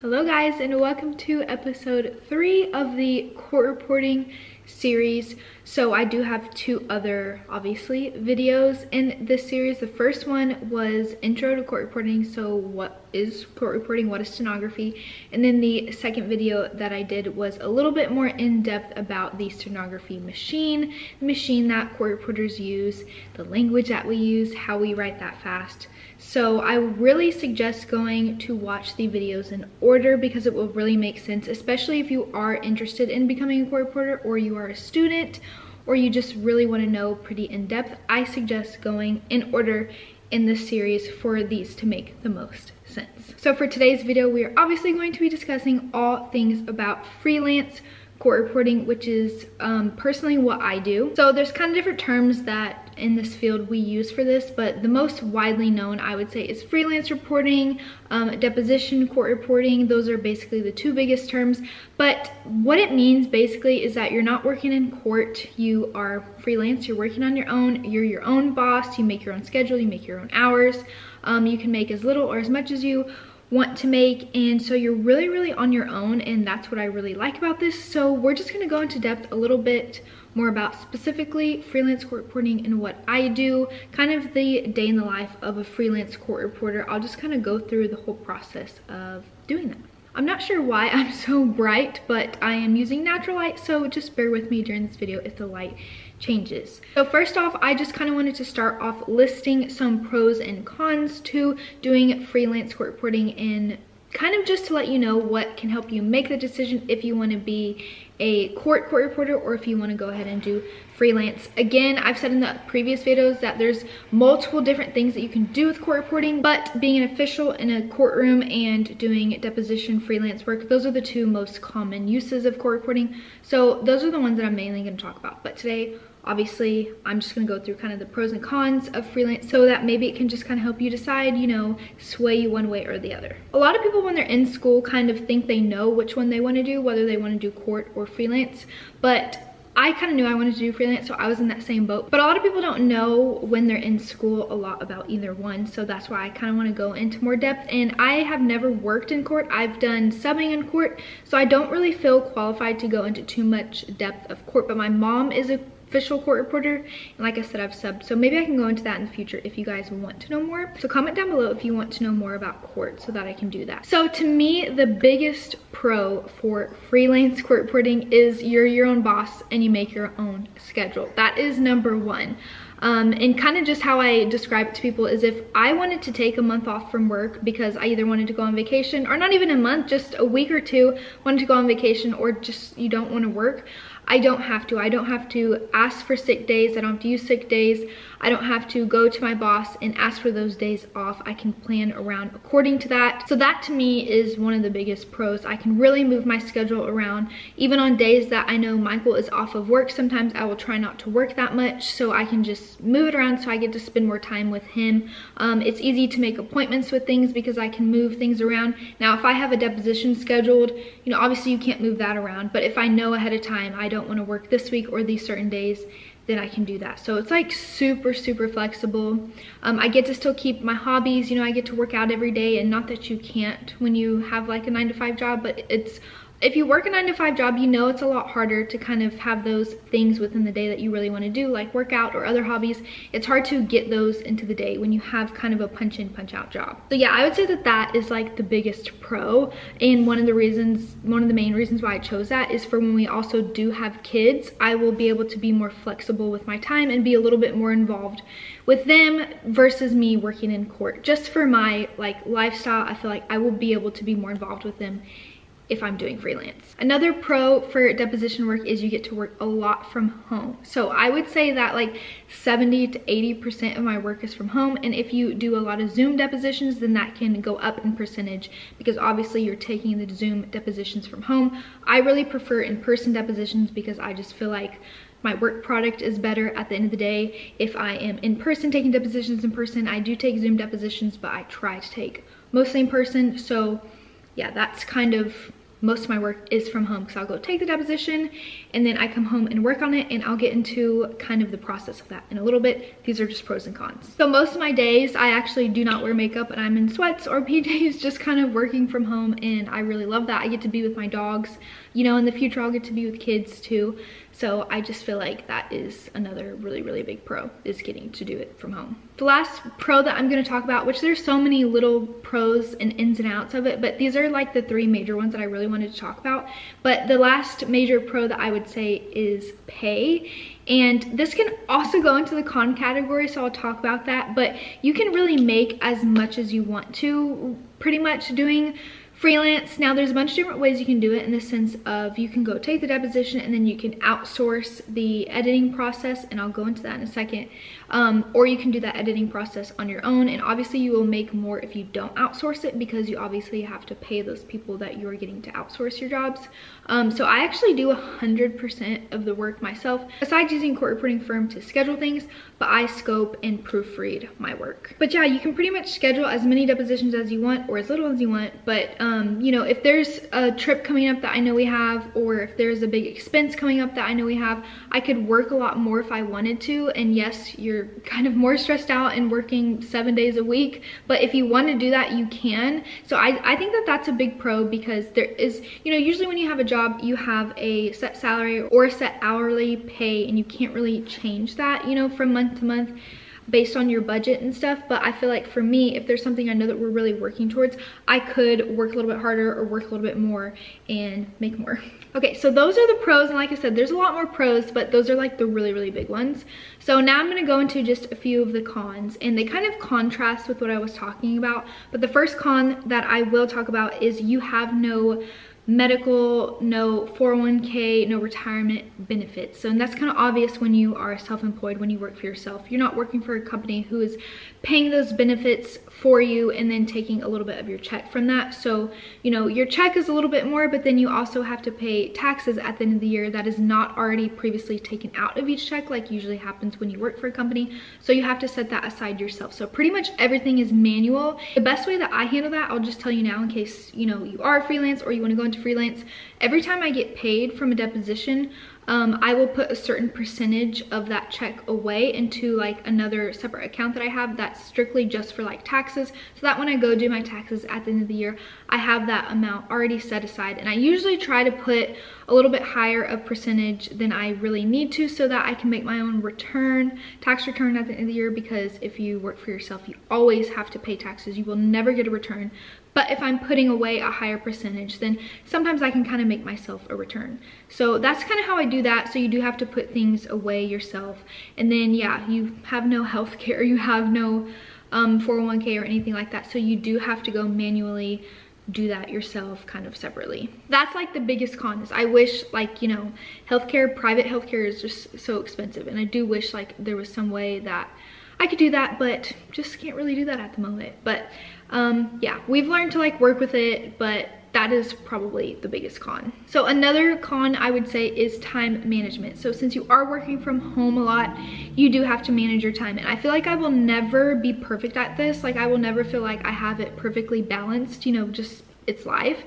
Hello guys and welcome to episode three of the court reporting series. So I do have two other, obviously, videos in this series. The first one was intro to court reporting. So what is court reporting? What is stenography? And then the second video that I did was a little bit more in depth about the stenography machine, the machine that court reporters use, the language that we use, how we write that fast. So I really suggest going to watch the videos in order because it will really make sense, especially if you are interested in becoming a court reporter or you are a student or you just really want to know pretty in-depth, I suggest going in order in this series for these to make the most sense. So for today's video, we are obviously going to be discussing all things about freelance court reporting, which is um, personally what I do. So there's kind of different terms that in this field we use for this, but the most widely known I would say is freelance reporting, um, deposition court reporting. Those are basically the two biggest terms. But what it means basically is that you're not working in court, you are freelance, you're working on your own, you're your own boss, you make your own schedule, you make your own hours. Um, you can make as little or as much as you want to make and so you're really really on your own and that's what I really like about this. So we're just going to go into depth a little bit more about specifically freelance court reporting and what I do kind of the day in the life of a freelance court reporter. I'll just kind of go through the whole process of doing that. I'm not sure why I'm so bright but I am using natural light so just bear with me during this video if the light changes. So first off, I just kind of wanted to start off listing some pros and cons to doing freelance court reporting in kind of just to let you know what can help you make the decision if you want to be a court court reporter or if you want to go ahead and do freelance. Again, I've said in the previous videos that there's multiple different things that you can do with court reporting, but being an official in a courtroom and doing deposition freelance work, those are the two most common uses of court reporting. So those are the ones that I'm mainly going to talk about. But today obviously i'm just going to go through kind of the pros and cons of freelance so that maybe it can just kind of help you decide you know sway you one way or the other a lot of people when they're in school kind of think they know which one they want to do whether they want to do court or freelance but I kind of knew I wanted to do freelance, so I was in that same boat. But a lot of people don't know when they're in school a lot about either one, so that's why I kind of want to go into more depth. And I have never worked in court. I've done subbing in court, so I don't really feel qualified to go into too much depth of court. But my mom is a official court reporter. And like I said, I've subbed. So maybe I can go into that in the future if you guys want to know more. So comment down below if you want to know more about court so that I can do that. So to me, the biggest pro for freelance court reporting is you're your own boss and you make your own schedule. That is number one. Um, and kind of just how I describe it to people is if I wanted to take a month off from work because I either wanted to go on vacation or not even a month, just a week or two, wanted to go on vacation or just you don't want to work, I don't have to. I don't have to ask for sick days. I don't have to use sick days. I don't have to go to my boss and ask for those days off. I can plan around according to that. So that to me is one of the biggest pros. I can really move my schedule around. Even on days that I know Michael is off of work, sometimes I will try not to work that much so I can just move it around so I get to spend more time with him. Um, it's easy to make appointments with things because I can move things around. Now, if I have a deposition scheduled, you know, obviously you can't move that around, but if I know ahead of time I don't don't want to work this week or these certain days, then I can do that. So it's like super, super flexible. Um, I get to still keep my hobbies, you know, I get to work out every day and not that you can't when you have like a nine to five job, but it's if you work a nine to five job, you know it's a lot harder to kind of have those things within the day that you really want to do, like workout or other hobbies. It's hard to get those into the day when you have kind of a punch in, punch out job. So yeah, I would say that that is like the biggest pro. And one of the reasons, one of the main reasons why I chose that is for when we also do have kids, I will be able to be more flexible with my time and be a little bit more involved with them versus me working in court. Just for my like lifestyle, I feel like I will be able to be more involved with them if I'm doing freelance. Another pro for deposition work is you get to work a lot from home. So I would say that like 70 to 80% of my work is from home. And if you do a lot of Zoom depositions, then that can go up in percentage because obviously you're taking the Zoom depositions from home. I really prefer in-person depositions because I just feel like my work product is better at the end of the day. If I am in person taking depositions in person, I do take Zoom depositions, but I try to take mostly in person. So yeah, that's kind of most of my work is from home because I'll go take the deposition and then I come home and work on it and I'll get into kind of the process of that in a little bit. These are just pros and cons. So most of my days, I actually do not wear makeup and I'm in sweats or PJs just kind of working from home and I really love that. I get to be with my dogs. You know, in the future, I'll get to be with kids too. So I just feel like that is another really, really big pro is getting to do it from home. The last pro that I'm gonna talk about, which there's so many little pros and ins and outs of it, but these are like the three major ones that I really wanted to talk about. But the last major pro that I would say is pay. And this can also go into the con category, so I'll talk about that. But you can really make as much as you want to pretty much doing freelance. Now there's a bunch of different ways you can do it in the sense of you can go take the deposition and then you can outsource the editing process and i'll go into that in a second. Um, or you can do that editing process on your own and obviously you will make more if you don't outsource it because you obviously have to pay those people that you're getting to outsource your jobs um, so i actually do 100% of the work myself besides using court reporting firm to schedule things but i scope and proofread my work but yeah you can pretty much schedule as many depositions as you want or as little as you want but um, you know if there's a trip coming up that i know we have or if there's a big expense coming up that i know we have i could work a lot more if i wanted to and yes you're kind of more stressed out and working seven days a week. But if you want to do that, you can. So I, I think that that's a big pro because there is, you know, usually when you have a job, you have a set salary or set hourly pay and you can't really change that, you know, from month to month based on your budget and stuff. But i feel like for me if there's something i know that we're really working towards i could work a little bit harder or work a little bit more and make more. Okay so those are the pros and like i said there's a lot more pros but those are like the really really big ones. So now i'm going to go into just a few of the cons and they kind of contrast with what i was talking about. But the first con that i will talk about is you have no medical, no 401k, no retirement benefits. So and that's kind of obvious when you are self-employed, when you work for yourself. You're not working for a company who is paying those benefits for you and then taking a little bit of your check from that. So, you know, your check is a little bit more, but then you also have to pay taxes at the end of the year that is not already previously taken out of each check like usually happens when you work for a company. So you have to set that aside yourself. So pretty much everything is manual. The best way that I handle that, I'll just tell you now in case, you know, you are a freelance or you want to go into freelance. Every time I get paid from a deposition, um, I will put a certain percentage of that check away into like another separate account that I have that's strictly just for like taxes. So that when I go do my taxes at the end of the year, I have that amount already set aside. And I usually try to put a little bit higher of percentage than I really need to so that I can make my own return, tax return at the end of the year because if you work for yourself, you always have to pay taxes. You will never get a return. But if I'm putting away a higher percentage, then sometimes I can kind of make myself a return. So that's kind of how I do that. So you do have to put things away yourself. And then, yeah, you have no health care, you have no um, 401k or anything like that. So you do have to go manually do that yourself kind of separately. That's like the biggest con is I wish like, you know, healthcare, private healthcare is just so expensive. And I do wish like there was some way that I could do that, but just can't really do that at the moment. But um, yeah, we've learned to like work with it, but that is probably the biggest con. So another con I would say is time management. So since you are working from home a lot, you do have to manage your time. And I feel like I will never be perfect at this. Like I will never feel like I have it perfectly balanced, you know, just it's life.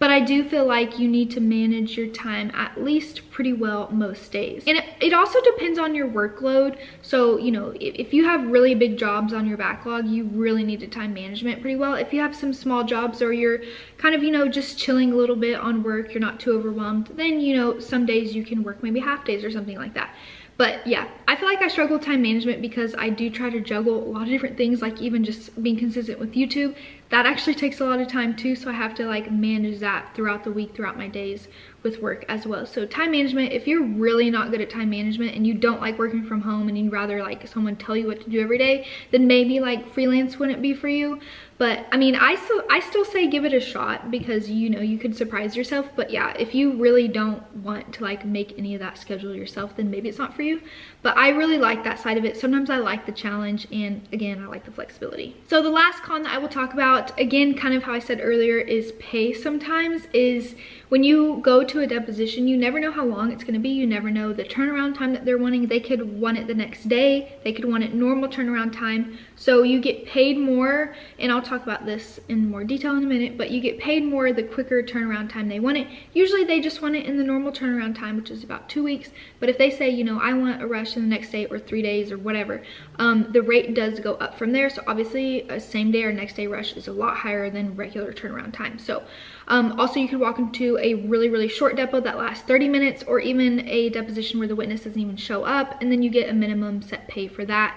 But I do feel like you need to manage your time at least pretty well most days. And it, also depends on your workload. So, you know, if, if you have really big jobs on your backlog, you really need to time management pretty well. If you have some small jobs or you're kind of, you know, just chilling a little bit on work, you're not too overwhelmed, then, you know, some days you can work maybe half days or something like that. But yeah, I feel like I struggle with time management because I do try to juggle a lot of different things, like even just being consistent with YouTube. That actually takes a lot of time too, so I have to like manage that throughout the week, throughout my days with work as well. So time management, if you're really not good at time management and you don't like working from home and you'd rather like someone tell you what to do every day, then maybe like freelance wouldn't be for you. But I mean, I still, I still say give it a shot because you know, you could surprise yourself. But yeah, if you really don't want to like make any of that schedule yourself, then maybe it's not for you. But I really like that side of it. Sometimes I like the challenge and again, I like the flexibility. So the last con that I will talk about again, kind of how I said earlier, is pay sometimes is when you go to a deposition, you never know how long it's gonna be. You never know the turnaround time that they're wanting. They could want it the next day. They could want it normal turnaround time. So you get paid more, and I'll talk about this in more detail in a minute, but you get paid more the quicker turnaround time they want it. Usually they just want it in the normal turnaround time, which is about two weeks. But if they say, you know, I want a rush the next day or three days or whatever, um, the rate does go up from there. So obviously a same day or next day rush is a lot higher than regular turnaround time. So um, also, you could walk into a really, really short depo that lasts 30 minutes or even a deposition where the witness doesn't even show up and then you get a minimum set pay for that.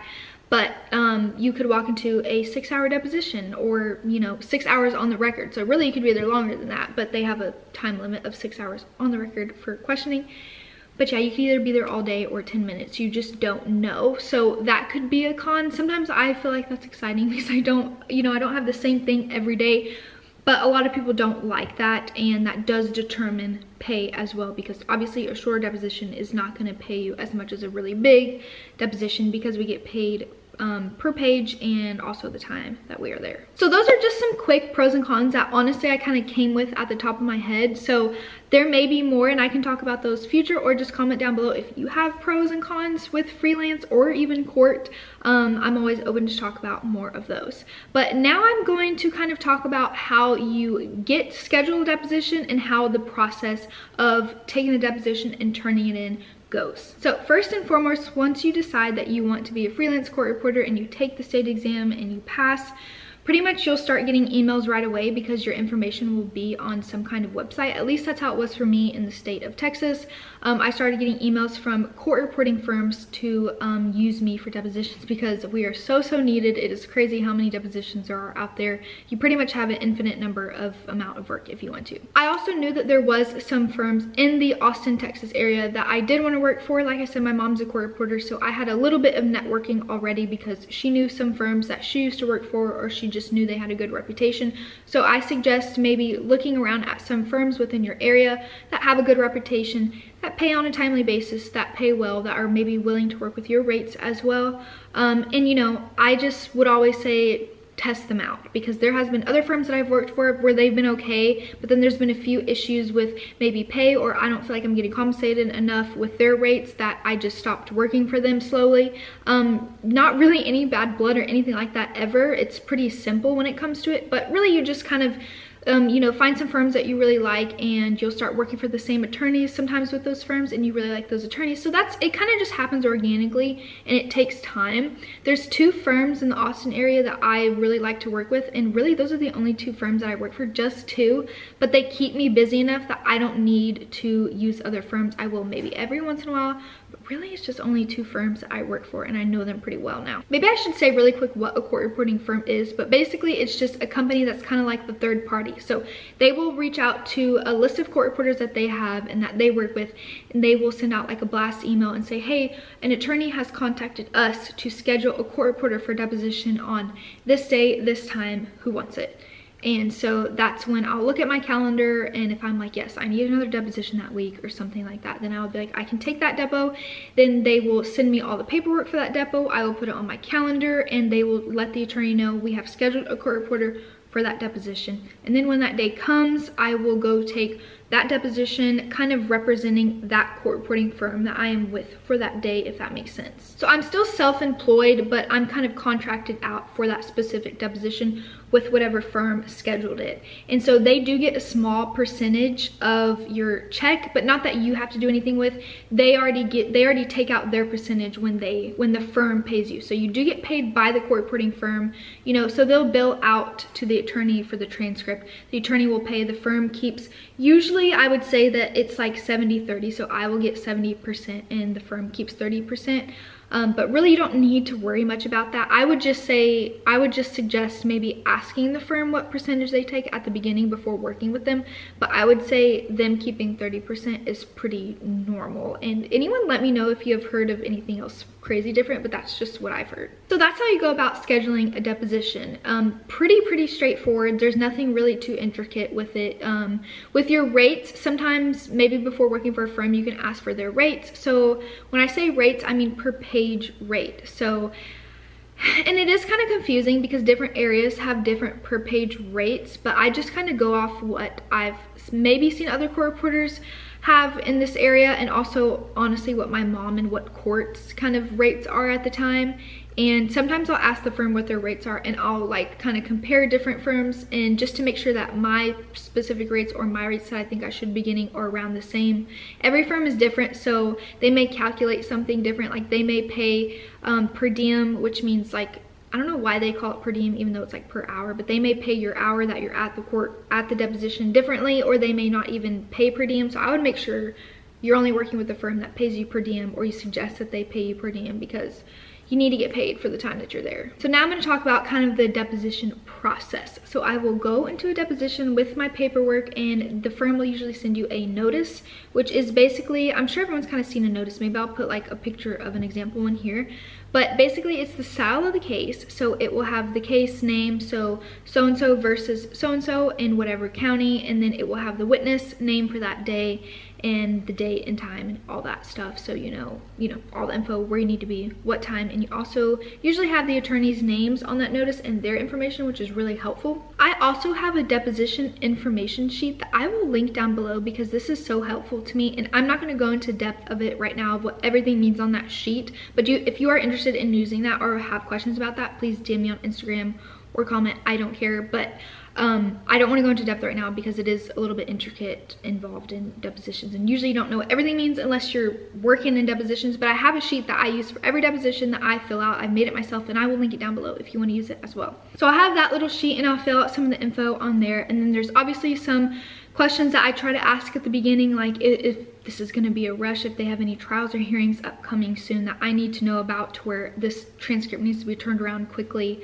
But um, you could walk into a six hour deposition or, you know, six hours on the record. So really you could be there longer than that, but they have a time limit of six hours on the record for questioning. But yeah, you can either be there all day or 10 minutes. You just don't know. So that could be a con. Sometimes I feel like that's exciting because I don't, you know, I don't have the same thing every day but a lot of people don't like that and that does determine pay as well because obviously a shorter deposition is not going to pay you as much as a really big deposition because we get paid um, per page and also the time that we are there. So those are just some quick pros and cons that honestly I kind of came with at the top of my head. So there may be more and I can talk about those future or just comment down below if you have pros and cons with freelance or even court. Um, I'm always open to talk about more of those. But now I'm going to kind of talk about how you get scheduled deposition and how the process of taking the deposition and turning it in goes. So first and foremost, once you decide that you want to be a freelance court reporter and you take the state exam and you pass, pretty much you'll start getting emails right away because your information will be on some kind of website. At least that's how it was for me in the state of Texas. Um, I started getting emails from court reporting firms to um, use me for depositions because we are so, so needed. It is crazy how many depositions there are out there. You pretty much have an infinite number of amount of work if you want to. I also knew that there was some firms in the Austin, Texas area that I did want to work for. Like I said, my mom's a court reporter, so I had a little bit of networking already because she knew some firms that she used to work for or she just knew they had a good reputation. So I suggest maybe looking around at some firms within your area that have a good reputation, that pay on a timely basis, that pay well, that are maybe willing to work with your rates as well. Um, and you know, I just would always say test them out because there has been other firms that I've worked for where they've been okay, but then there's been a few issues with maybe pay or I don't feel like I'm getting compensated enough with their rates that I just stopped working for them slowly. Um, not really any bad blood or anything like that ever. It's pretty simple when it comes to it, but really you just kind of um, you know, find some firms that you really like and you'll start working for the same attorneys sometimes with those firms and you really like those attorneys. So that's, it kind of just happens organically and it takes time. There's two firms in the Austin area that I really like to work with and really those are the only two firms that I work for, just two, but they keep me busy enough that I don't need to use other firms. I will maybe every once in a while, really it's just only two firms that I work for and I know them pretty well now. Maybe I should say really quick what a court reporting firm is, but basically it's just a company that's kind of like the third party so they will reach out to a list of court reporters that they have and that they work with, and they will send out like a blast email and say, hey, an attorney has contacted us to schedule a court reporter for deposition on this day, this time, who wants it? And so that's when I'll look at my calendar and if I'm like, yes, I need another deposition that week or something like that, then I'll be like, I can take that depo. Then they will send me all the paperwork for that depo. I will put it on my calendar and they will let the attorney know we have scheduled a court reporter for that deposition. And then when that day comes, I will go take that deposition kind of representing that court reporting firm that I am with for that day, if that makes sense. So I'm still self-employed, but I'm kind of contracted out for that specific deposition with whatever firm scheduled it. And so they do get a small percentage of your check, but not that you have to do anything with. They already get they already take out their percentage when they when the firm pays you. So you do get paid by the court reporting firm, you know, so they'll bill out to the attorney for the transcript. The attorney will pay, the firm keeps usually I would say that it's like 70-30, so I will get 70% and the firm keeps 30%. Um, but really you don't need to worry much about that. I would just say, I would just suggest maybe asking the firm what percentage they take at the beginning before working with them. But I would say them keeping 30% is pretty normal. And anyone let me know if you have heard of anything else crazy different, but that's just what I've heard. So that's how you go about scheduling a deposition. Um, pretty, pretty straightforward. There's nothing really too intricate with it. Um, with your rates, sometimes maybe before working for a firm, you can ask for their rates. So when I say rates, I mean per page rate. So And it is kind of confusing because different areas have different per page rates, but I just kind of go off what I've maybe seen other court reporters have in this area and also honestly what my mom and what courts kind of rates are at the time and sometimes I'll ask the firm what their rates are and I'll like kind of compare different firms and just to make sure that my specific rates or my rates that I think I should be getting are around the same. Every firm is different so they may calculate something different like they may pay um, per diem which means like I don't know why they call it per diem even though it's like per hour, but they may pay your hour that you're at the court at the deposition differently or they may not even pay per diem. So I would make sure you're only working with a firm that pays you per diem or you suggest that they pay you per diem because you need to get paid for the time that you're there. So now I'm gonna talk about kind of the deposition process. So I will go into a deposition with my paperwork and the firm will usually send you a notice, which is basically, I'm sure everyone's kind of seen a notice. Maybe I'll put like a picture of an example in here. But basically it's the style of the case. So it will have the case name, so so-and-so versus so-and-so in whatever county, and then it will have the witness name for that day and the date and time and all that stuff. So you know you know all the info where you need to be what time. And you also usually have the attorney's names on that notice and their information which is really helpful. I also have a deposition information sheet that i will link down below because this is so helpful to me. And i'm not going to go into depth of it right now of what everything means on that sheet. But you if you are interested in using that or have questions about that please dm me on instagram or comment. I don't care. But um, I don't want to go into depth right now because it is a little bit intricate involved in depositions and usually you don't know what everything means unless you're working in depositions but I have a sheet that I use for every deposition that I fill out. I've made it myself and I will link it down below if you want to use it as well. So I have that little sheet and I'll fill out some of the info on there and then there's obviously some questions that I try to ask at the beginning like if, if this is going to be a rush if they have any trials or hearings upcoming soon that I need to know about to where this transcript needs to be turned around quickly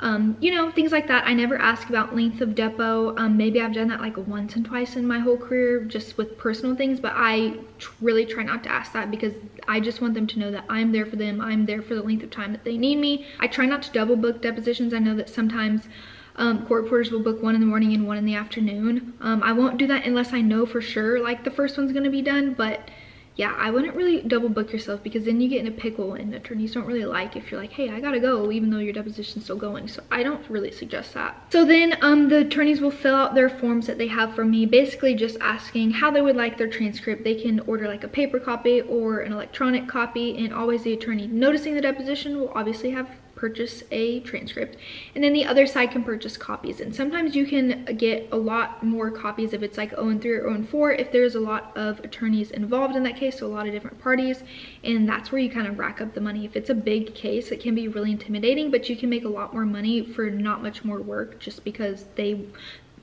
um, you know, things like that. I never ask about length of depo. Um, maybe I've done that like once and twice in my whole career just with personal things, but I really try not to ask that because I just want them to know that I'm there for them. I'm there for the length of time that they need me. I try not to double book depositions. I know that sometimes um, court reporters will book one in the morning and one in the afternoon. Um, I won't do that unless I know for sure like the first one's gonna be done, but yeah, I wouldn't really double book yourself because then you get in a pickle and attorneys don't really like if you're like, hey, I gotta go even though your deposition's still going. So I don't really suggest that. So then um, the attorneys will fill out their forms that they have for me, basically just asking how they would like their transcript. They can order like a paper copy or an electronic copy and always the attorney noticing the deposition will obviously have purchase a transcript and then the other side can purchase copies and sometimes you can get a lot more copies if it's like 0 and 3 or 0 and 4 if there's a lot of attorneys involved in that case so a lot of different parties and that's where you kind of rack up the money if it's a big case it can be really intimidating but you can make a lot more money for not much more work just because they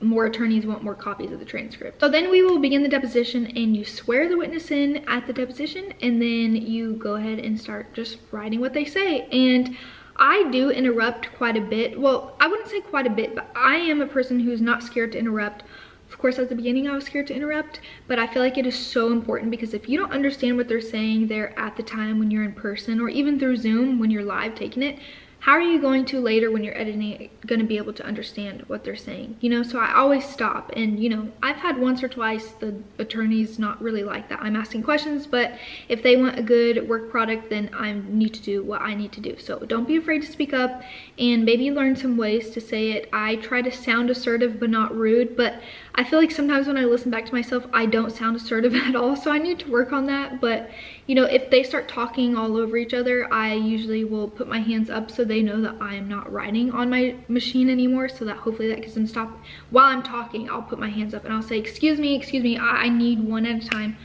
more attorneys want more copies of the transcript. So then we will begin the deposition and you swear the witness in at the deposition and then you go ahead and start just writing what they say. And I do interrupt quite a bit. Well, I wouldn't say quite a bit, but I am a person who's not scared to interrupt. Of course, at the beginning, I was scared to interrupt, but I feel like it is so important because if you don't understand what they're saying there at the time when you're in person or even through Zoom when you're live taking it, how are you going to later when you're editing going to be able to understand what they're saying you know? So i always stop and you know i've had once or twice the attorneys not really like that. I'm asking questions but if they want a good work product then i need to do what i need to do. So don't be afraid to speak up and maybe learn some ways to say it. I try to sound assertive but not rude but i feel like sometimes when i listen back to myself i don't sound assertive at all so i need to work on that but you know, if they start talking all over each other, I usually will put my hands up so they know that I am not writing on my machine anymore so that hopefully that gets them stop. While I'm talking, I'll put my hands up and I'll say, excuse me, excuse me, I, I need one at a time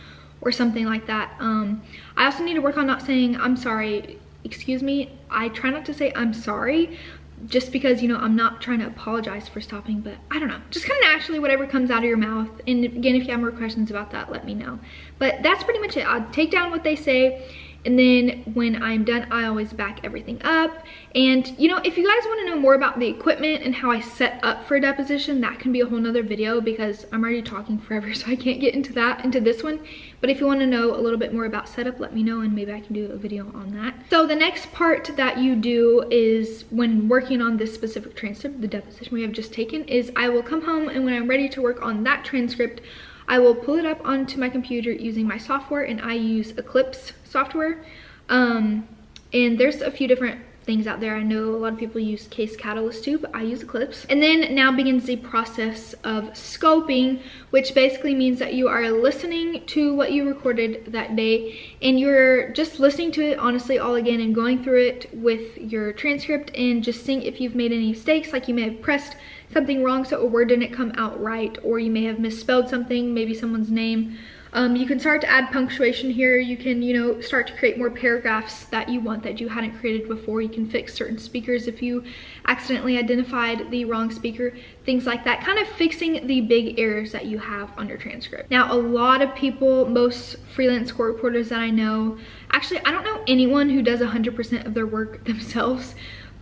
or something like that. Um, I also need to work on not saying, I'm sorry, excuse me. I try not to say I'm sorry just because, you know, I'm not trying to apologize for stopping, but I don't know. Just kind of naturally whatever comes out of your mouth. And again, if you have more questions about that, let me know. But that's pretty much it. I'll take down what they say and then when I'm done, I always back everything up. And you know, if you guys wanna know more about the equipment and how I set up for a deposition, that can be a whole nother video because I'm already talking forever, so I can't get into that, into this one. But if you wanna know a little bit more about setup, let me know and maybe I can do a video on that. So the next part that you do is when working on this specific transcript, the deposition we have just taken, is I will come home and when I'm ready to work on that transcript, I will pull it up onto my computer using my software and I use Eclipse software. Um, and there's a few different things out there. I know a lot of people use Case Catalyst too, but I use Eclipse. And then now begins the process of scoping, which basically means that you are listening to what you recorded that day and you're just listening to it honestly all again and going through it with your transcript and just seeing if you've made any mistakes, like you may have pressed something wrong so a word didn't come out right or you may have misspelled something, maybe someone's name um, you can start to add punctuation here. You can, you know, start to create more paragraphs that you want that you hadn't created before. You can fix certain speakers if you accidentally identified the wrong speaker, things like that. Kind of fixing the big errors that you have on your transcript. Now, a lot of people, most freelance court reporters that I know, actually, I don't know anyone who does 100% of their work themselves,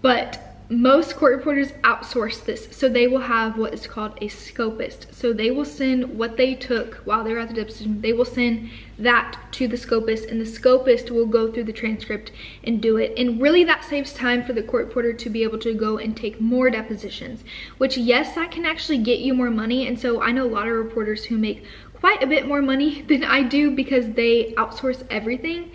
but most court reporters outsource this so they will have what is called a scopist. So they will send what they took while they're at the deposition they will send that to the scopist and the scopist will go through the transcript and do it. And really that saves time for the court reporter to be able to go and take more depositions which yes that can actually get you more money. And so i know a lot of reporters who make quite a bit more money than i do because they outsource everything.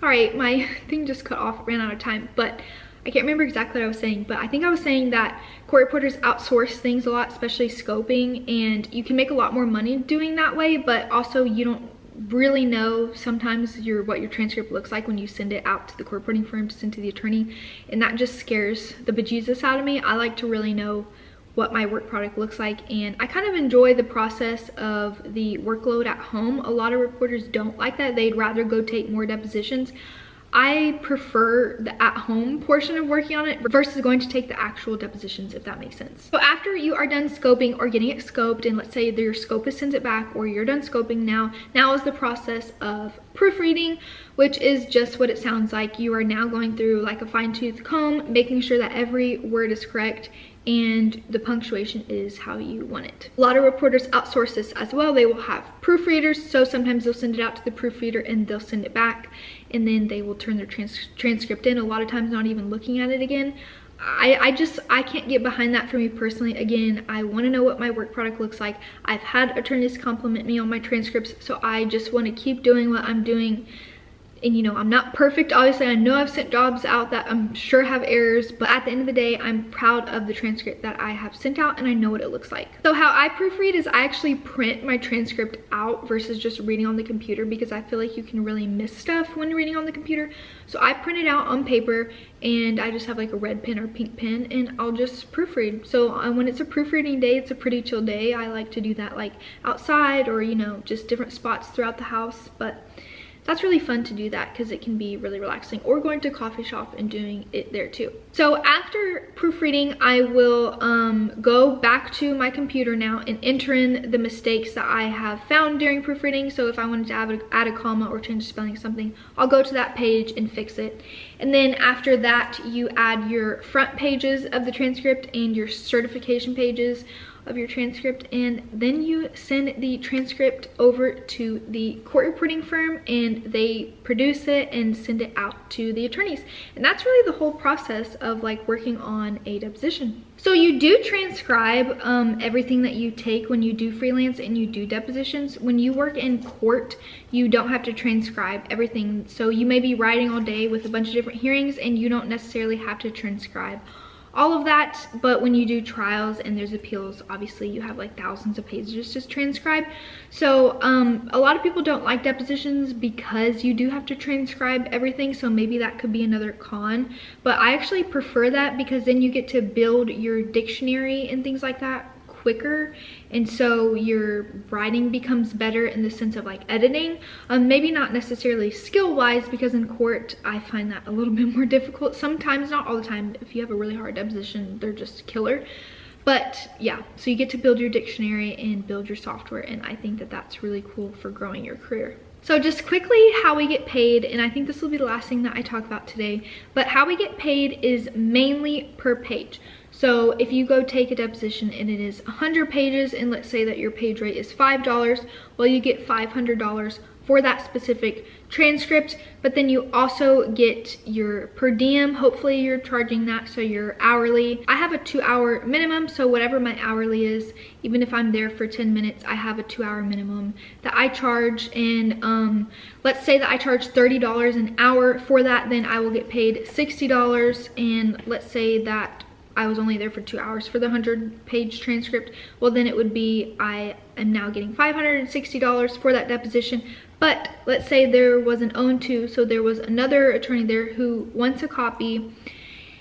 Sorry my thing just cut off ran out of time. But I can't remember exactly what I was saying, but I think I was saying that court reporters outsource things a lot, especially scoping, and you can make a lot more money doing that way, but also you don't really know sometimes your what your transcript looks like when you send it out to the court reporting firm to send to the attorney, and that just scares the bejesus out of me. I like to really know what my work product looks like and I kind of enjoy the process of the workload at home. A lot of reporters don't like that. They'd rather go take more depositions. I prefer the at-home portion of working on it versus going to take the actual depositions, if that makes sense. So after you are done scoping or getting it scoped, and let's say your scopist sends it back or you're done scoping now, now is the process of proofreading, which is just what it sounds like. You are now going through like a fine tooth comb, making sure that every word is correct and the punctuation is how you want it. A lot of reporters outsource this as well. They will have proofreaders, so sometimes they'll send it out to the proofreader and they'll send it back and then they will turn their trans transcript in. A lot of times not even looking at it again. I, I just, I can't get behind that for me personally. Again, I wanna know what my work product looks like. I've had attorneys compliment me on my transcripts, so I just wanna keep doing what I'm doing and you know i'm not perfect obviously. I know i've sent jobs out that i'm sure have errors but at the end of the day i'm proud of the transcript that i have sent out and i know what it looks like. So how i proofread is i actually print my transcript out versus just reading on the computer because i feel like you can really miss stuff when reading on the computer. So i print it out on paper and i just have like a red pen or pink pen and i'll just proofread. So uh, when it's a proofreading day it's a pretty chill day. I like to do that like outside or you know just different spots throughout the house but that's really fun to do that because it can be really relaxing or going to a coffee shop and doing it there too. So after proofreading, I will um, go back to my computer now and enter in the mistakes that I have found during proofreading. So if I wanted to add a, add a comma or change the spelling something, I'll go to that page and fix it. And then after that, you add your front pages of the transcript and your certification pages of your transcript and then you send the transcript over to the court reporting firm and they produce it and send it out to the attorneys. And that's really the whole process of like working on a deposition. So you do transcribe um, everything that you take when you do freelance and you do depositions. When you work in court you don't have to transcribe everything. So you may be writing all day with a bunch of different hearings and you don't necessarily have to transcribe all of that but when you do trials and there's appeals obviously you have like thousands of pages to transcribe. So um, a lot of people don't like depositions because you do have to transcribe everything so maybe that could be another con. But i actually prefer that because then you get to build your dictionary and things like that quicker. And so your writing becomes better in the sense of like editing. Um, maybe not necessarily skill wise because in court i find that a little bit more difficult. Sometimes not all the time if you have a really hard deposition they're just killer. But yeah so you get to build your dictionary and build your software and i think that that's really cool for growing your career. So just quickly how we get paid, and I think this will be the last thing that I talk about today, but how we get paid is mainly per page. So if you go take a deposition and it is 100 pages and let's say that your page rate is $5, well you get $500 for that specific transcript, but then you also get your per diem. Hopefully you're charging that so you're hourly. I have a two hour minimum, so whatever my hourly is, even if I'm there for 10 minutes, I have a two hour minimum that I charge. And um, let's say that I charge $30 an hour for that, then I will get paid $60. And let's say that I was only there for two hours for the 100 page transcript, well then it would be I am now getting $560 for that deposition. But let's say there was an own to, so there was another attorney there who wants a copy.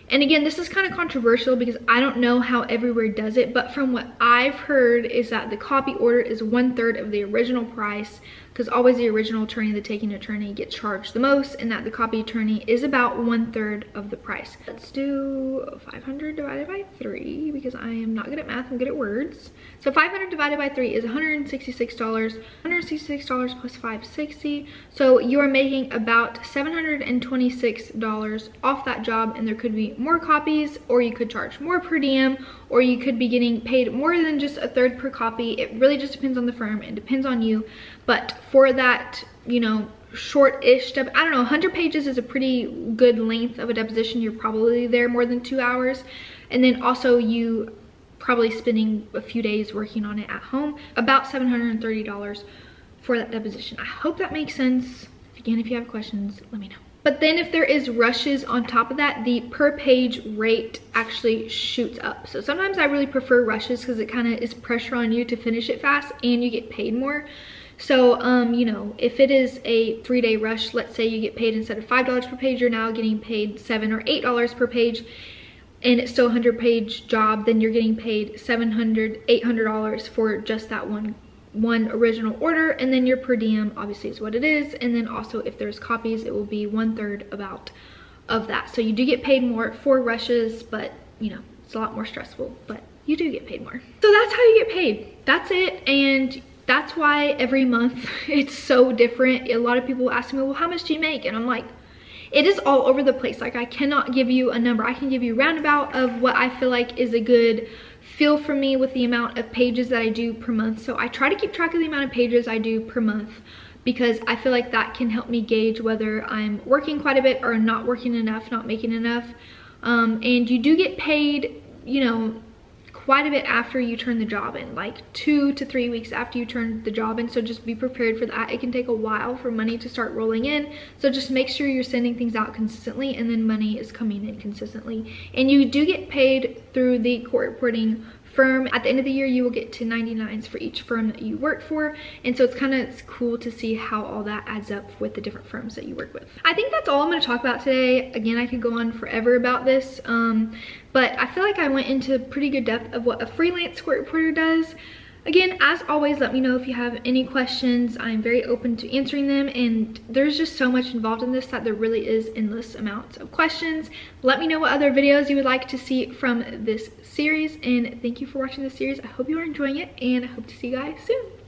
And again, this is kind of controversial because I don't know how everywhere does it, but from what I've heard is that the copy order is one third of the original price because always the original attorney, the taking attorney gets charged the most and that the copy attorney is about one third of the price. Let's do 500 divided by three because I am not good at math, I'm good at words. So 500 divided by three is $166, $166 plus 560. So you are making about $726 off that job and there could be more copies or you could charge more per diem or you could be getting paid more than just a third per copy. It really just depends on the firm, it depends on you. But for that, you know, short-ish, I don't know, 100 pages is a pretty good length of a deposition. You're probably there more than two hours. And then also you probably spending a few days working on it at home. About $730 for that deposition. I hope that makes sense. Again, if you have questions, let me know. But then if there is rushes on top of that, the per page rate actually shoots up. So sometimes I really prefer rushes because it kind of is pressure on you to finish it fast and you get paid more. So, um, you know, if it is a three day rush, let's say you get paid instead of $5 per page, you're now getting paid seven or $8 per page and it's still a 100 page job, then you're getting paid $700, $800 for just that one one original order and then your per diem obviously is what it is. And then also if there's copies it will be one third about of that. So you do get paid more for rushes but you know it's a lot more stressful but you do get paid more. So that's how you get paid. That's it. And that's why every month it's so different. A lot of people ask me well how much do you make? And i'm like it is all over the place. Like i cannot give you a number. I can give you roundabout of what i feel like is a good feel for me with the amount of pages that I do per month. So I try to keep track of the amount of pages I do per month because I feel like that can help me gauge whether I'm working quite a bit or not working enough, not making enough. Um, and you do get paid, you know, quite a bit after you turn the job in, like two to three weeks after you turn the job in. So just be prepared for that. It can take a while for money to start rolling in. So just make sure you're sending things out consistently and then money is coming in consistently. And you do get paid through the court reporting firm. At the end of the year, you will get 1099s for each firm that you work for. And so it's kind of cool to see how all that adds up with the different firms that you work with. I think that's all I'm gonna talk about today. Again, I could go on forever about this, um, but I feel like I went into pretty good depth of what a freelance court reporter does. Again, as always, let me know if you have any questions. I'm very open to answering them and there's just so much involved in this that there really is endless amounts of questions. Let me know what other videos you would like to see from this series and thank you for watching this series. I hope you are enjoying it and I hope to see you guys soon.